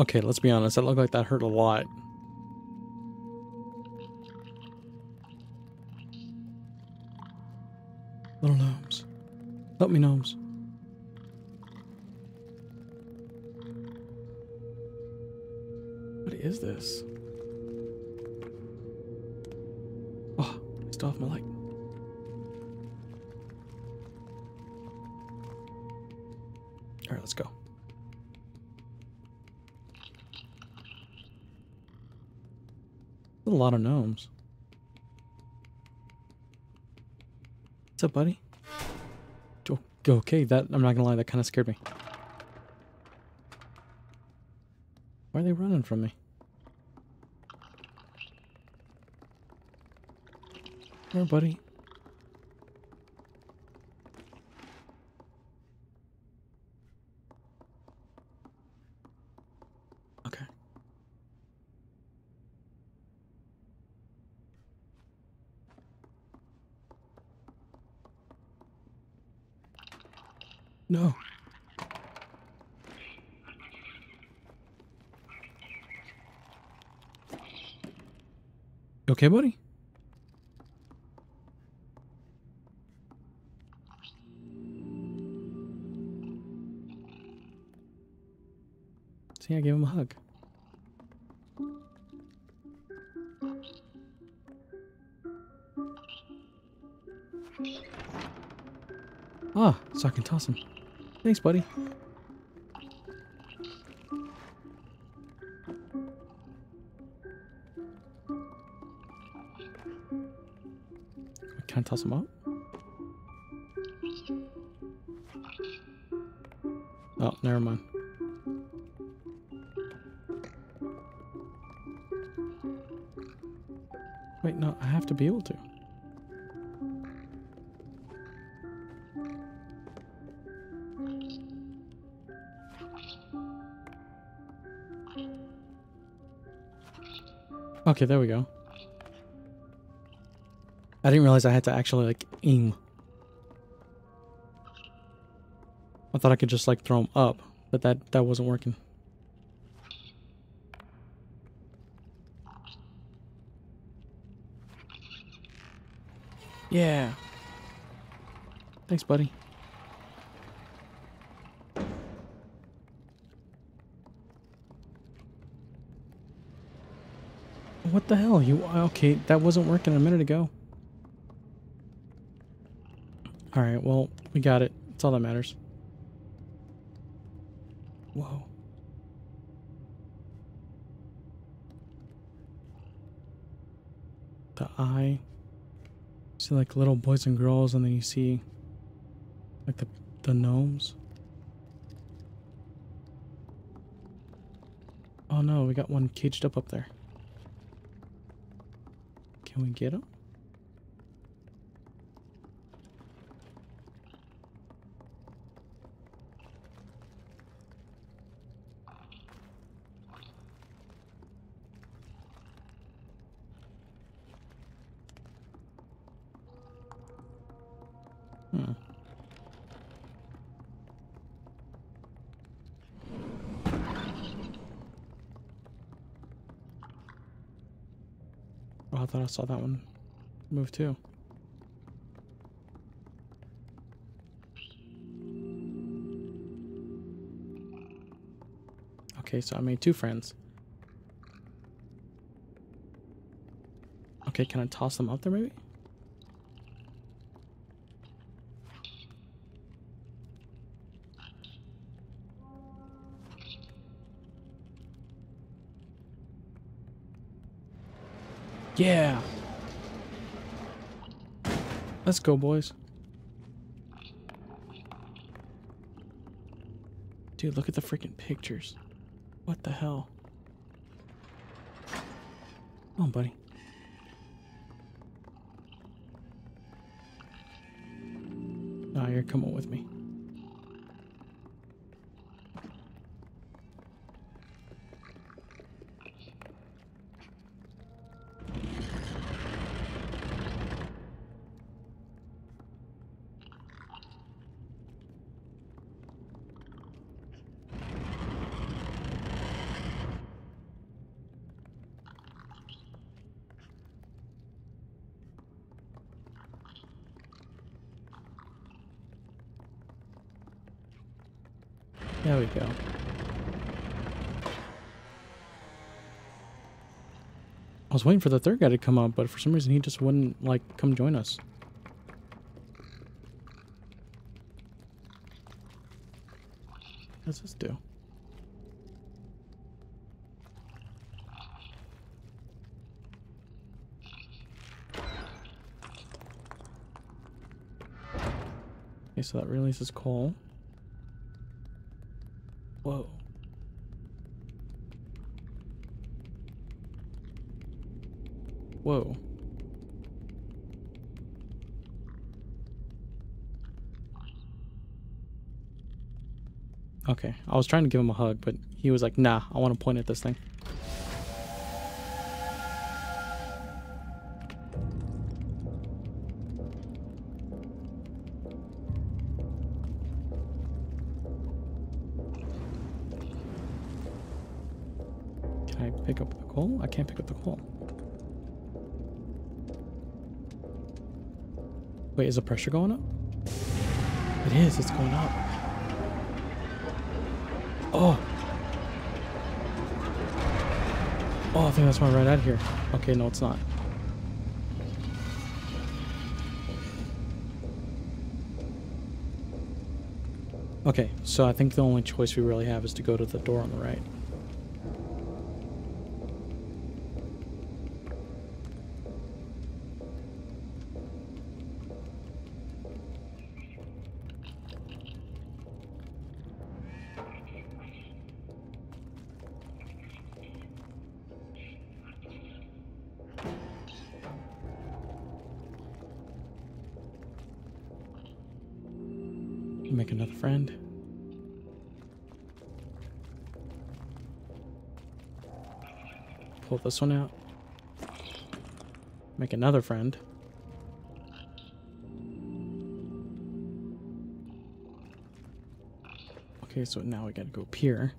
Okay, let's be honest. That looked like that hurt a lot. Lot of Nomes. What's up, buddy? Okay, that I'm not gonna lie, that kind of scared me. Why are they running from me? Here, buddy. Okay. No. You okay, buddy? See, I gave him a hug. Ah, so I can toss him. Thanks, buddy. Toss him up? Oh, never mind. Wait, no, I have to be able to. Okay, there we go. I didn't realize I had to actually like aim. I thought I could just like throw him up, but that that wasn't working. Yeah. Thanks, buddy. What the hell? You okay? That wasn't working a minute ago. All right. Well, we got it. That's all that matters. Whoa. The eye. See like little boys and girls, and then you see like the the Nomes. Oh no, we got one caged up up there. Can we get him? Hmm. Oh, I thought I saw that one move too. Okay, so I made two friends. Okay, can I toss them up there maybe? Let's go, boys. Dude, look at the freaking pictures. What the hell? Come on, buddy. Nah, you're coming with me. There we go. I was waiting for the third guy to come up, but for some reason he just wouldn't, like, come join us. What does this do? Okay, so that releases coal. Whoa. Whoa. Okay, I was trying to give him a hug, but he was like, nah, I want to point at this thing. Can I pick up the coal? I can't pick up the coal. Wait, is the pressure going up? It is, it's going up. Oh! Oh, I think that's my right out here. Okay, no, it's not. Okay, so I think the only choice we really have is to go to the door on the right. This one out. Make another friend. Okay, so now we gotta go up here.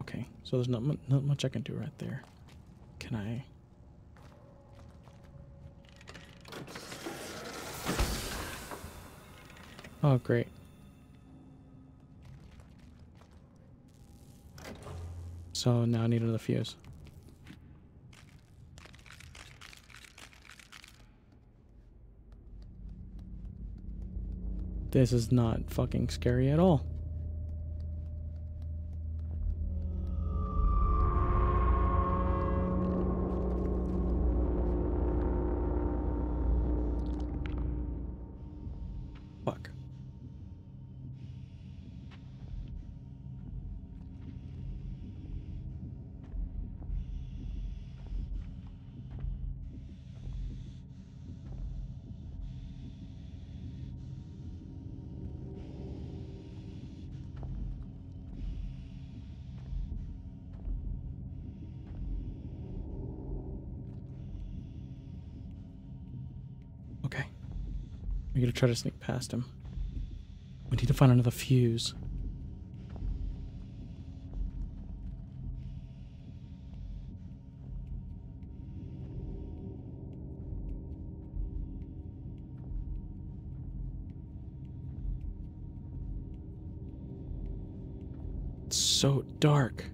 Okay, there's not, not much I can do right there. Can I? Oh, great. So now I need another fuse. This is not fucking scary at all. We gotta try to sneak past him. We need to find another fuse. It's so dark.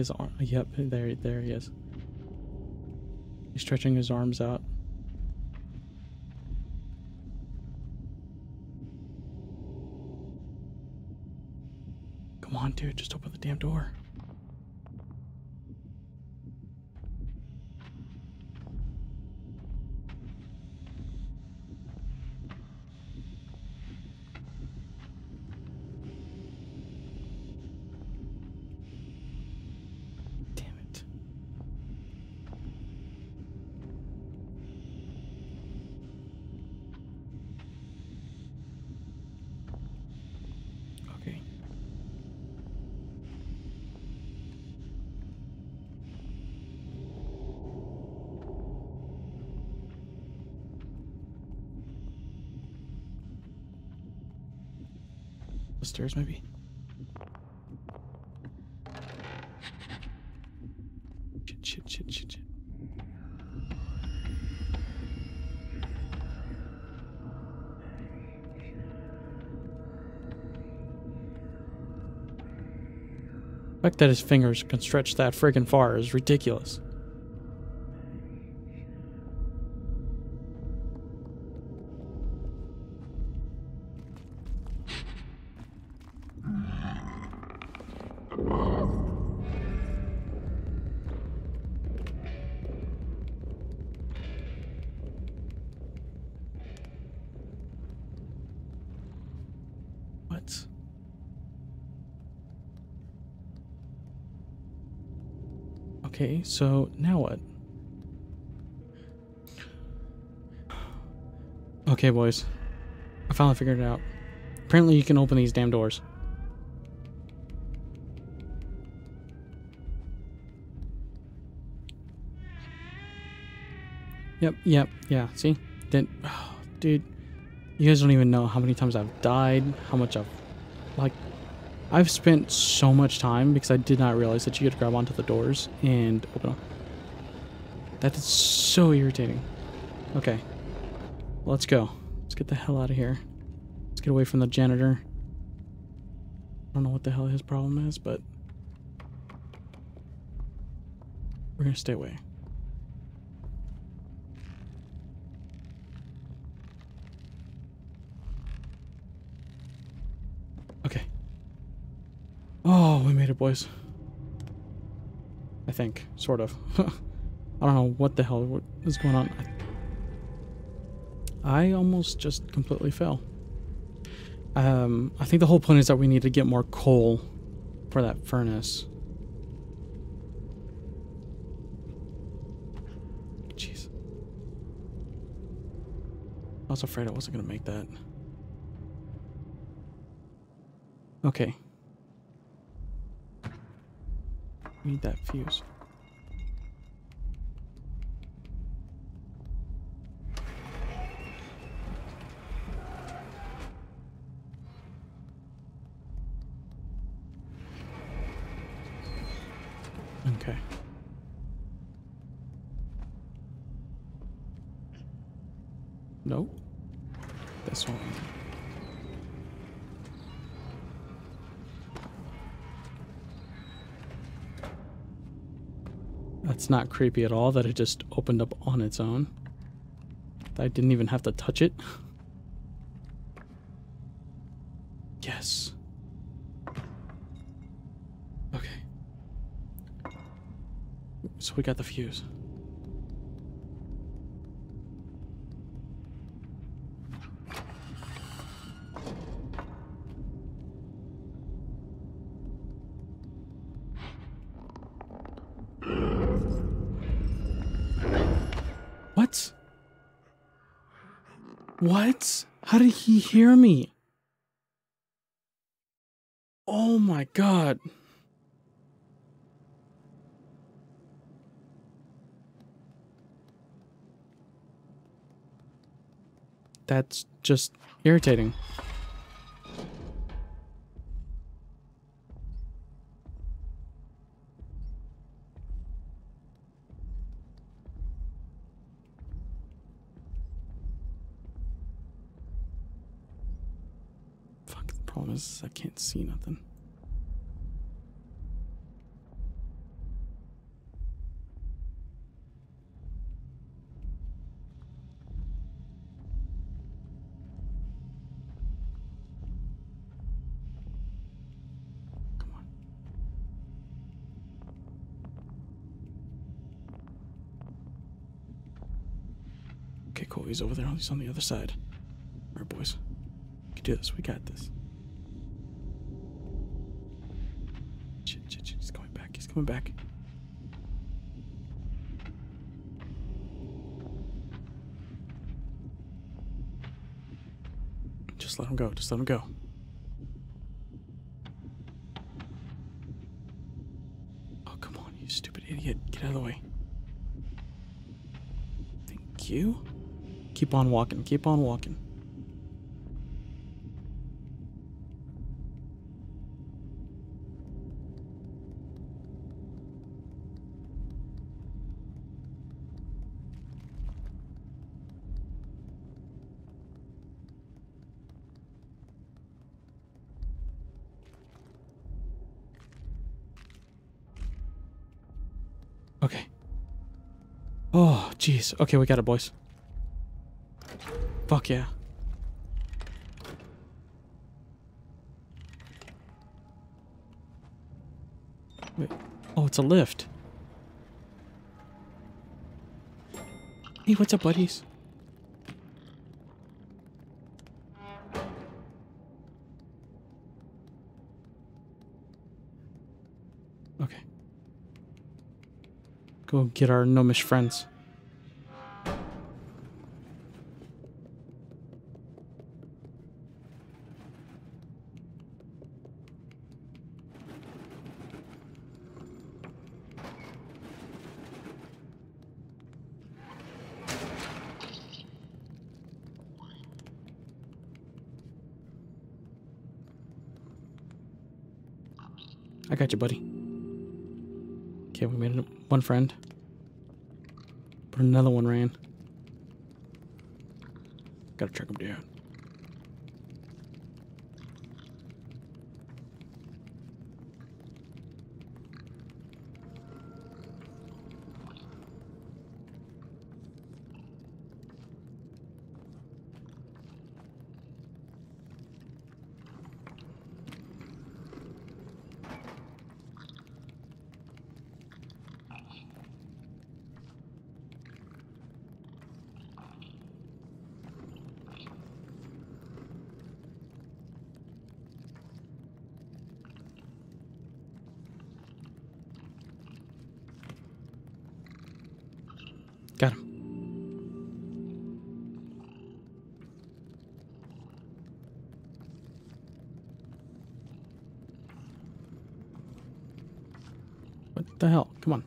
His arm. Yep, there, there he is. He's stretching his arms out. Come on, dude. Just open the damn door. Damn it. Okay. The maybe? Shit, shit, shit, shit, shit. The fact that his fingers can stretch that friggin' far is ridiculous. What? Okay, so now what? Okay, boys. I finally figured it out. Apparently you can open these damn doors. Yep, yep, yeah, see? Then, oh, dude, you guys don't even know how many times I've died, how much I've, like, I've spent so much time because I did not realize that you could grab onto the doors and open them. That is so irritating. Okay. Let's go. Let's get the hell out of here. Let's get away from the janitor. I don't know what the hell his problem is, but we're gonna stay away. Okay. Oh, we made it, boys. I think, sort of. I don't know what the hell is going on. I, I almost just completely fell. Um, I think the whole point is that we need to get more coal for that furnace. Jeez. I was afraid I wasn't going to make that. Okay. Need that fuse. Not creepy at all that it just opened up on its own. I didn't even have to touch it. Yes. Okay. So we got the fuse. What? What? How did he hear me? Oh my god. That's just irritating. because I can't see nothing. Come on. Okay, cool. He's over there. He's on the other side. All right, boys. We can do this. We got this. Coming back. Just let him go. Just let him go. Oh, come on, you stupid idiot. Get out of the way. Thank you. Keep on walking. Keep on walking. Okay. Oh, jeez. Okay, we got it, boys. Fuck yeah. Wait. Oh, it's a lift. Hey, what's up, buddies? Okay. Go get our gnomish friends. I got you, buddy. Okay, we made one friend. But another one ran. Gotta track him down. Got him. What the hell? Come on.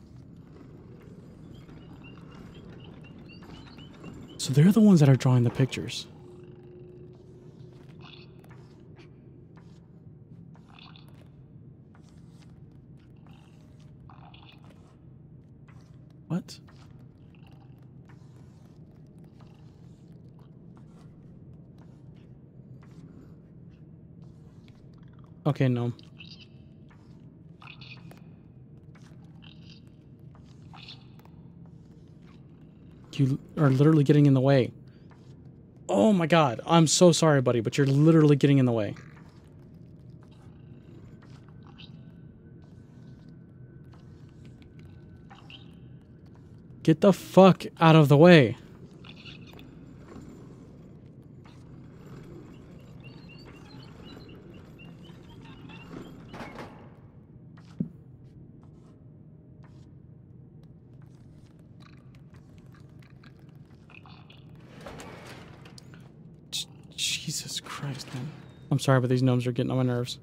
So they're the ones that are drawing the pictures. What? Okay, no. You are literally getting in the way. Oh my god. I'm so sorry, buddy, but you're literally getting in the way. Get the fuck out of the way. J- Jesus Christ, man. I'm sorry, but these Nomes are getting on my nerves.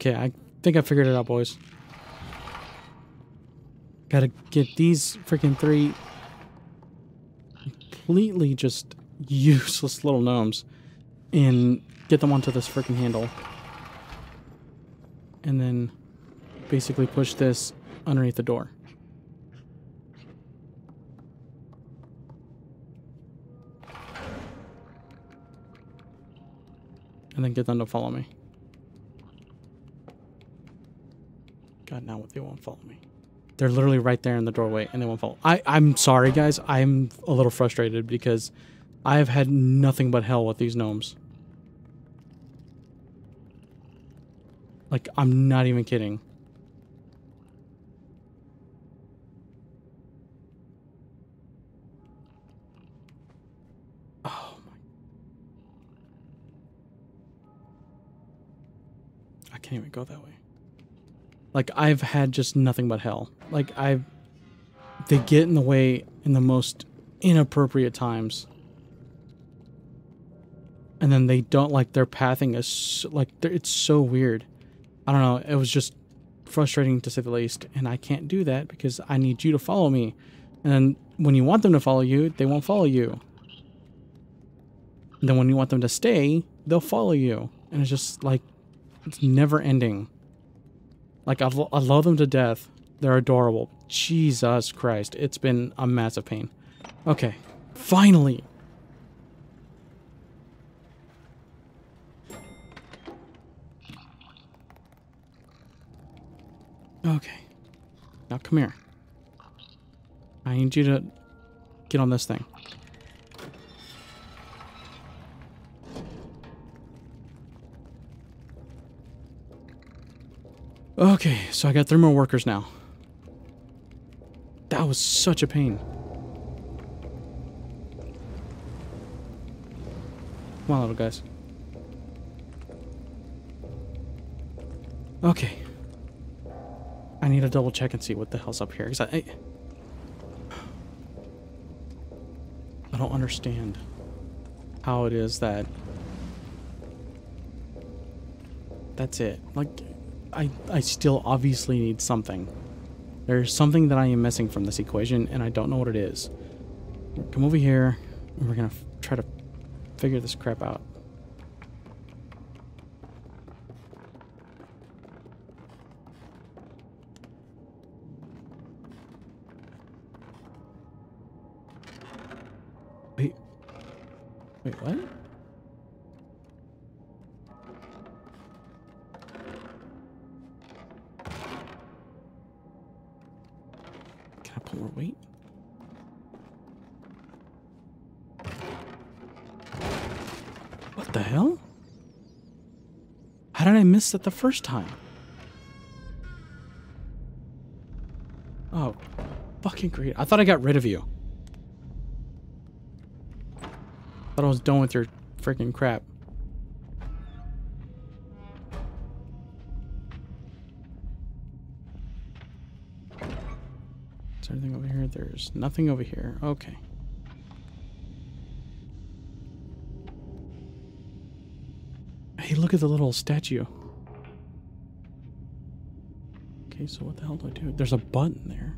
Okay, I think I figured it out, boys. Gotta get these freaking three completely just useless little Nomes and get them onto this freaking handle. And then basically push this underneath the door. And then get them to follow me. God, now they won't follow me. They're literally right there in the doorway and they won't follow. I, I'm sorry, guys. I'm a little frustrated because I have had nothing but hell with these Nomes. Like, I'm not even kidding. Oh my. I can't even go that way. Like, I've had just nothing but hell. Like, I've. They get in the way in the most inappropriate times and then they don't like their pathing is like it's so weird. I don't know. It was just frustrating to say the least, and I can't do that because I need you to follow me. And when you want them to follow you, they won't follow you. And then when you want them to stay, they'll follow you, and it's just like it's never ending. Like I, lo I love them to death. They're adorable. Jesus Christ, it's been a massive pain. Okay, finally. Okay. Now come here. I need you to get on this thing. Okay, so I got three more workers now. That was such a pain. Come on, little guys. Okay. I need to double check and see what the hell's up here. Cause I, I don't understand how it is that that's it. Like, I, I still obviously need something. There's something that I am missing from this equation, and I don't know what it is. Come over here, and we're gonna try to figure this crap out. Wait, Wait, what? Put? What the hell? How did I miss that the first time? Oh, fucking great. I thought I got rid of you. Thought I was done with your freaking crap. There anything over here? There's nothing over here. Okay. Hey, look at the little statue. Okay, so what the hell do I do? There's a button there.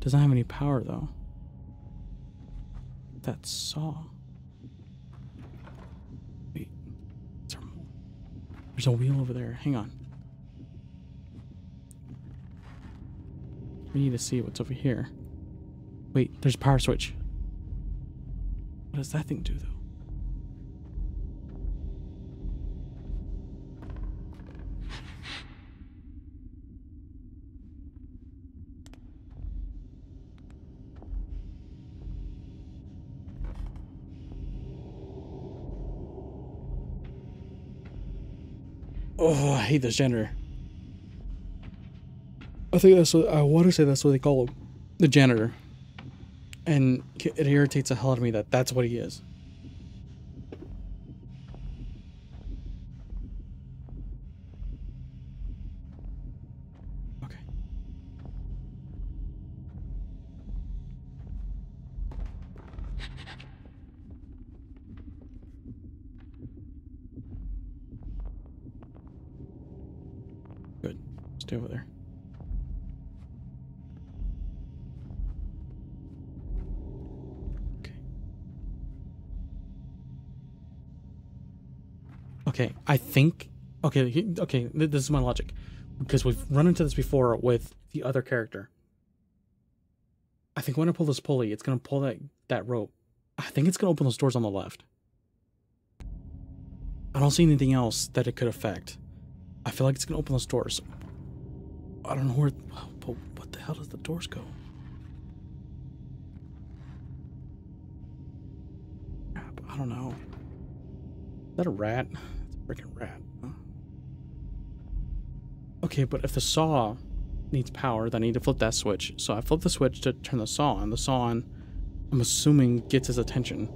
Doesn't have any power though. That saw. Wait. There's a wheel over there. Hang on. We need to see what's over here. Wait, there's a power switch. What does that thing do, though? Oh, I hate this janitor. I think that's what I want to say. That's what they call him, the janitor. And it irritates the hell out of me that that's what he is. I think. Okay, okay. This is my logic, because we've run into this before with the other character. I think when I pull this pulley, it's gonna pull that that rope. I think it's gonna open those doors on the left. I don't see anything else that it could affect. I feel like it's gonna open those doors. I don't know where. But what the hell does the doors go? I don't know. Is that a rat? Freaking rat. huh? Okay, but if the saw needs power, then I need to flip that switch. So I flip the switch to turn the saw on. The saw on, I'm assuming, gets his attention.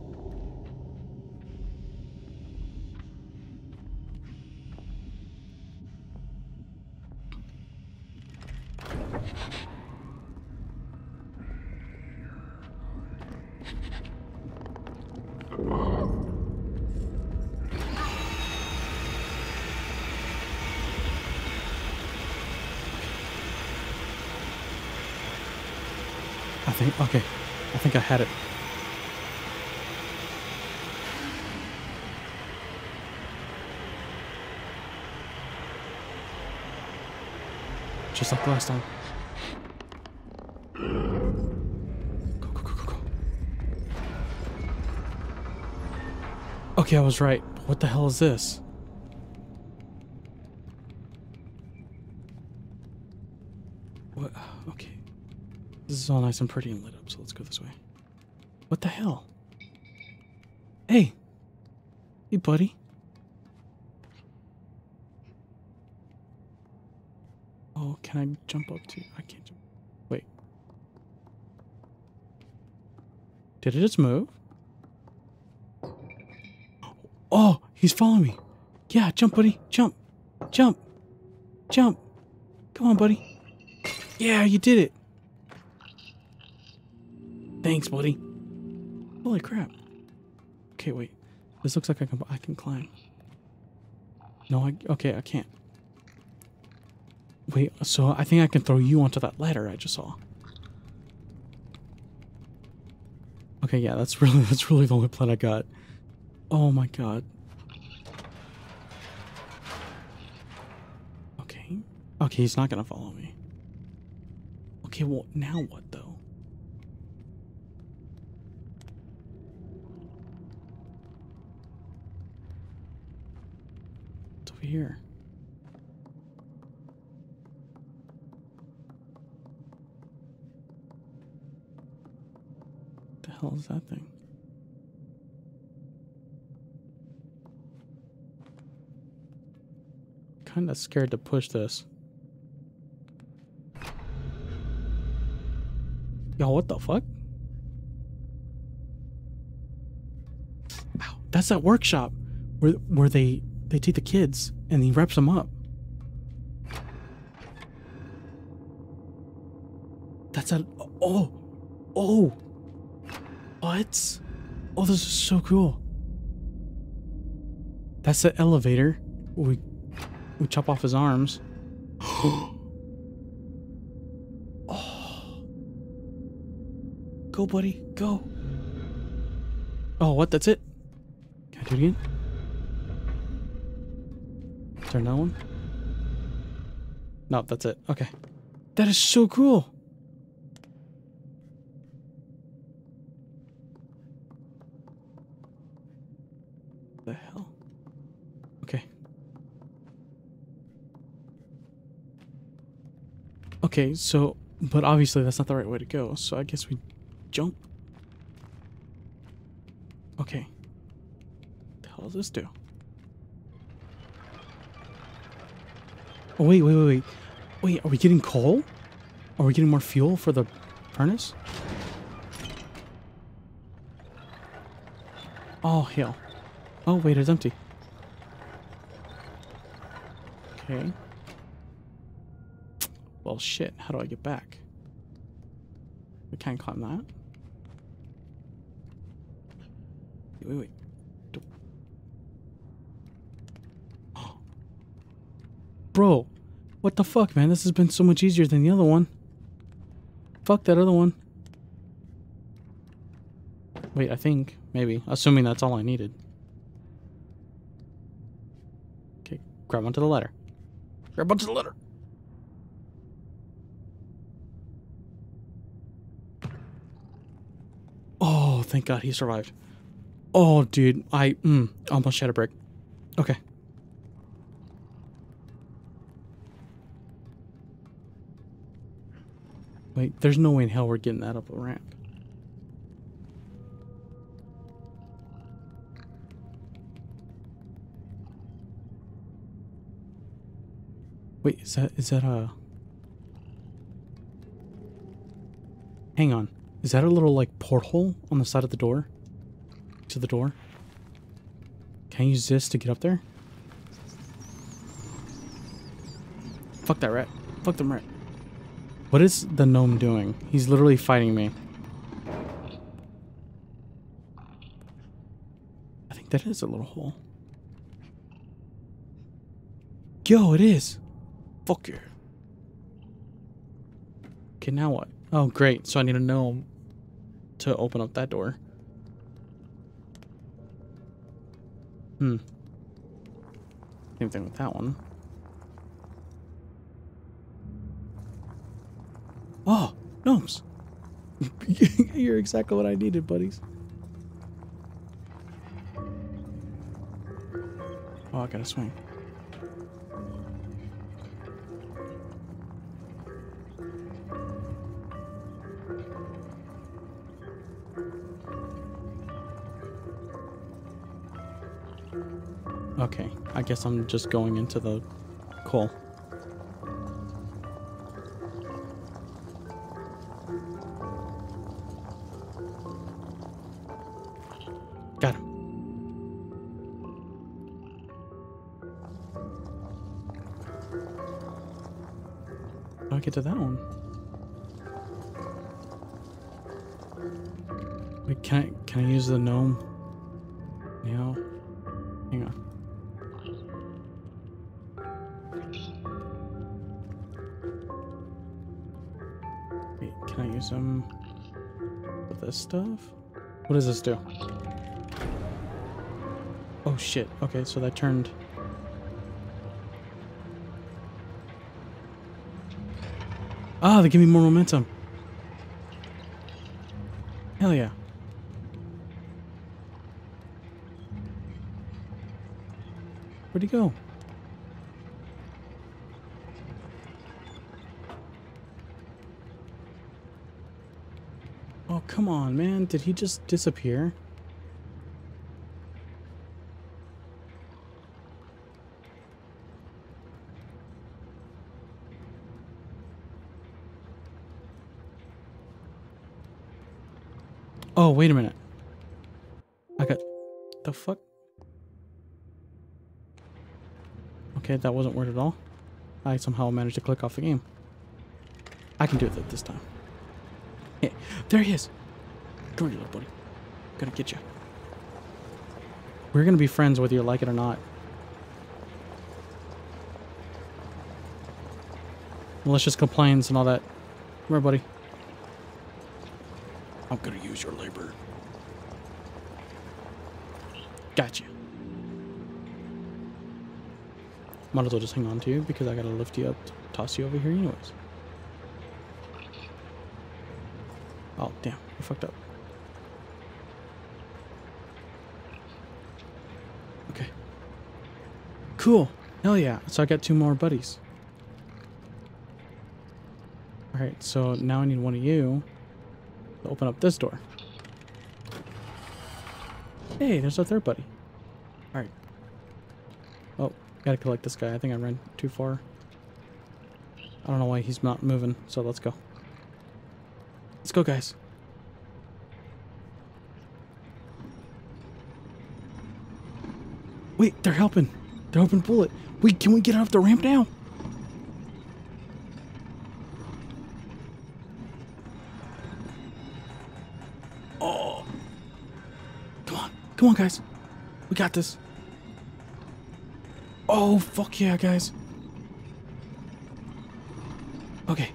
I think, okay. I think I had it. Just like the last time. Go, go, go, go, go. Okay, I was right. What the hell is this? What? Okay. This is all nice and pretty and lit up, so let's go this way. What the hell? Hey! Hey, buddy. Oh, can I jump up to? I can't jump. Wait. Did it just move? Oh, he's following me. Yeah, jump, buddy. Jump. Jump. Jump. Come on, buddy. Yeah, you did it. Thanks, buddy. Holy crap. Okay, wait. This looks like I can I can climb. No, I okay, I can't. Wait, so I think I can throw you onto that ladder I just saw. Okay, yeah, that's really that's really the only plan I got. Oh my god. Okay. Okay, he's not gonna follow me. Okay, well now what though? It's over here. What the hell is that thing? Kinda scared to push this. Yo, what the fuck? Ow, that's that workshop where where they they take the kids and he wraps them up. That's a oh oh what? Oh, this is so cool. That's the elevator. We we chop off his arms. oh. Go, buddy. Go. Oh, what? That's it? Can I do it again? There another one? No, that's it. Okay. That is so cool. The hell? Okay. Okay, so, but obviously that's not the right way to go, so I guess we jump. Okay. What the hell does this do? Oh, wait, wait, wait, wait. Wait, are we getting coal? Are we getting more fuel for the furnace? Oh, hell. Oh, wait, it's empty. Okay. Well, shit. How do I get back? We can't climb that. Wait, wait, wait. Bro, What the fuck, man? This has been so much easier than the other one. Fuck that other one. Wait, I think. Maybe. Assuming that's all I needed. Okay, grab onto the ladder. Grab onto the ladder. Oh, thank God he survived. Oh, dude, I mm, almost had a brick. Okay. Wait, there's no way in hell we're getting that up a ramp. Wait, is that is that a Hang on. Is that a little like porthole on the side of the door? To the door? Can I use this to get up there? Fuck that rat. Fuck them rat. What is the Nome doing? He's literally fighting me. I think that is a little hole. Yo, it is. Fuck you. Okay, now what? Oh, great. So I need a Nome to open up that door. Hmm. Same thing with that one. Oh, Nomes. You're exactly what I needed, buddies. Oh, I gotta swing. Guess I'm just going into the coal. Got him. How do I get to that one? Wait, can I can I use the Nome? Stuff? What does this do? Oh shit. Okay, so that turned. Ah, they give me more momentum. Hell yeah. Where'd he go? Come on, man. Did he just disappear? Oh, wait a minute. I got... The fuck? Okay, that wasn't weird at all. I somehow managed to click off the game. I can do it this time. Yeah, there he is. Come here, little buddy. Gotta get you. We're gonna be friends whether you like it or not. Malicious complaints and all that. Come here, buddy. I'm gonna use your labor. Gotcha. Might as well just hang on to you because I gotta lift you up, toss you over here anyways. Oh, damn. I fucked up. Okay. Cool. Hell yeah. So I got two more buddies. Alright, so now I need one of you to open up this door. Hey, there's a third buddy. Alright. Oh, gotta collect this guy. I think I ran too far. I don't know why he's not moving, so let's go. Let's go, guys. Wait, they're helping. They're helping Bullet. Wait, can we get off the ramp now? Oh. Come on. Come on, guys. We got this. Oh, fuck yeah, guys. Okay.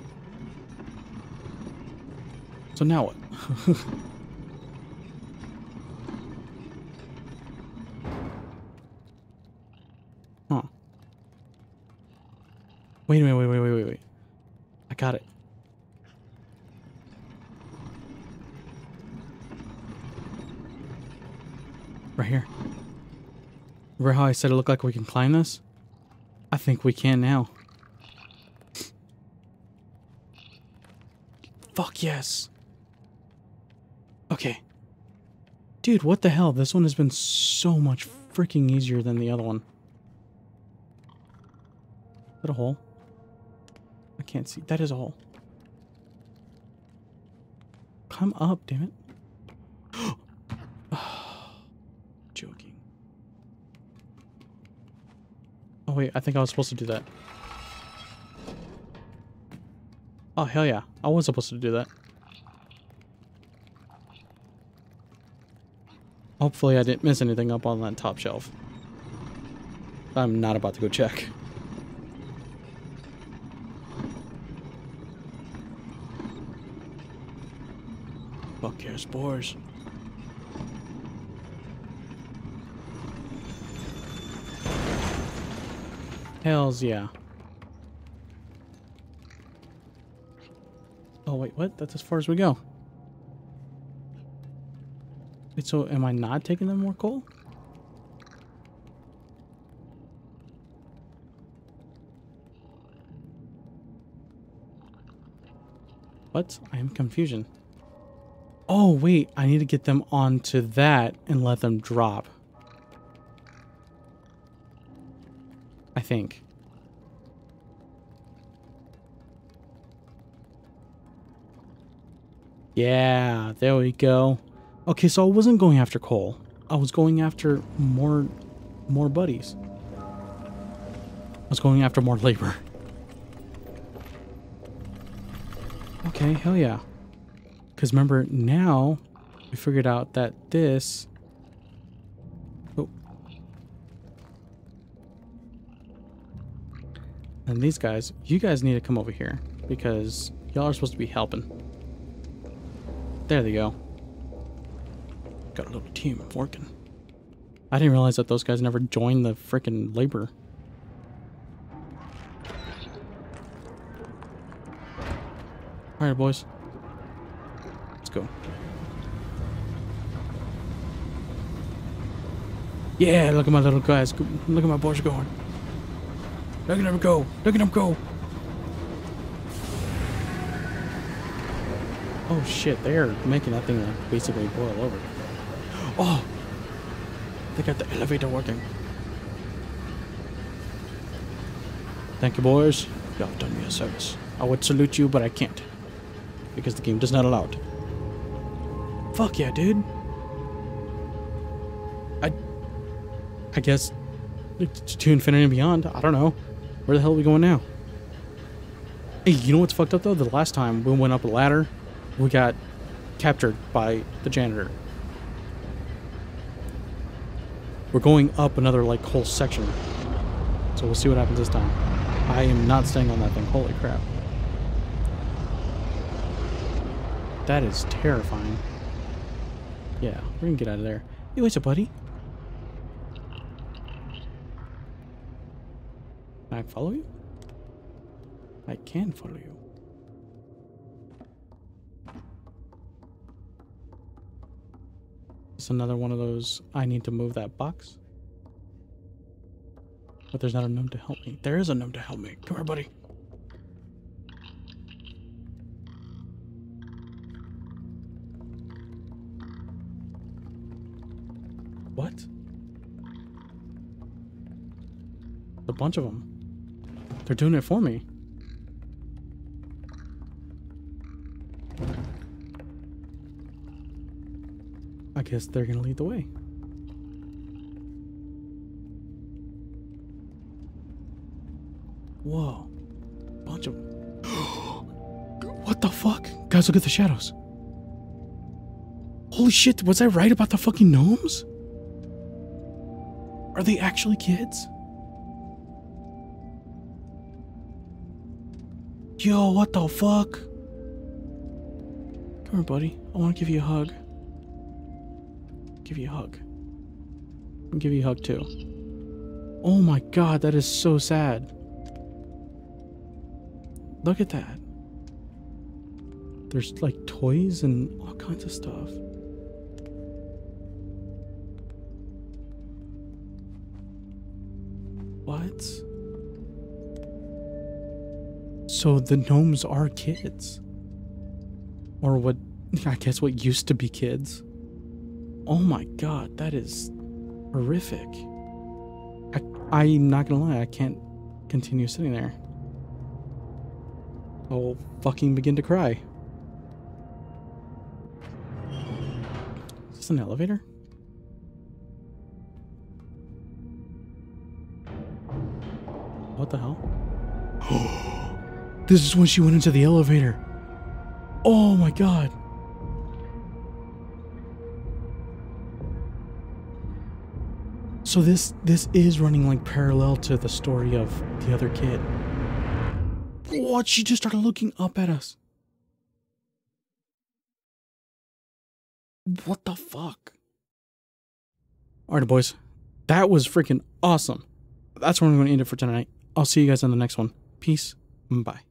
So now what? Wait a minute, wait, wait, wait, wait, wait. I got it. Right here. Remember how I said it looked like we can climb this? I think we can now. Fuck yes. Okay. Dude, what the hell? This one has been so much freaking easier than the other one. Is that a hole? Can't see. That is a hole. Come up, damn it. Joking. Oh wait, I think I was supposed to do that. Oh hell yeah, I was supposed to do that. Hopefully I didn't miss anything up on that top shelf. I'm not about to go check. Yeah, spores. Hells yeah. Oh wait, what? That's as far as we go. Wait, so am I not taking them more coal? What? I am confusion. Oh, wait. I need to get them onto that and let them drop. I think. Yeah, there we go. Okay, so I wasn't going after coal. I was going after more more buddies. I was going after more labor. Okay, hell yeah. Because remember, now we figured out that this... Oh. And these guys, you guys need to come over here because y'all are supposed to be helping. There they go. Got a little team working. I didn't realize that those guys never joined the freaking labor. Alright, boys. Yeah, look at my little guys. Look at my boys going. Look at them go. Look at them go. Oh shit, they're making that thing like basically boil over. Oh! They got the elevator working. Thank you, boys. Y'all done me a service. I would salute you, but I can't. Because the game does not allow it. Fuck yeah, dude. I guess... To infinity and beyond. I don't know. Where the hell are we going now? Hey, you know what's fucked up, though? The last time we went up a ladder, we got captured by the janitor. We're going up another like whole section. So we'll see what happens this time. I am not staying on that thing. Holy crap. That is terrifying. Yeah, we're gonna get out of there. Hey, what's up, buddy? Can I follow you? I can follow you. It's another one of those, I need to move that box. But there's not a Nome to help me. There is a Nome to help me. Come here, buddy. What? A bunch of them. They're doing it for me. I guess they're gonna lead the way. Whoa. Bunch of... what the fuck? Guys, look at the shadows. Holy shit, was I right about the fucking Nomes? Are they actually kids? Yo, what the fuck? Come here, buddy. I want to give you a hug. Give you a hug. I'll give you a hug too. Oh my god, that is so sad. Look at that. There's like toys and all kinds of stuff. What? So the Nomes are kids. Or what I guess what used to be kids. Oh my god, that is horrific. I, I'm not gonna lie, I can't continue sitting there. I'll fucking begin to cry. Is this an elevator? What the hell? This is when she went into the elevator. Oh my god. So this this is running like parallel to the story of the other kid. What? She just started looking up at us. What the fuck? Alright, boys. That was freaking awesome. That's where I'm going to end it for tonight. I'll see you guys on the next one. Peace. Bye.